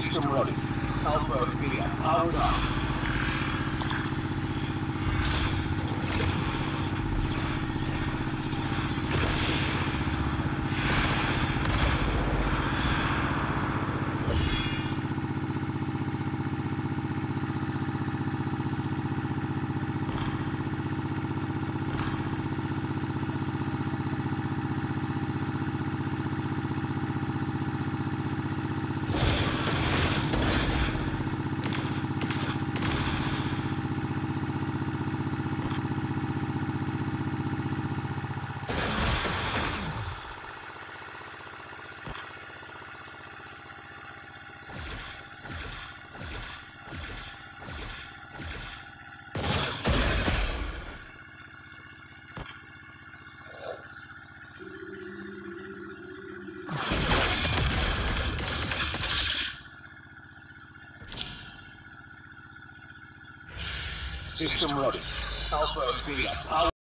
System ready. Alpha and powered up. System ready. Alpha and Beta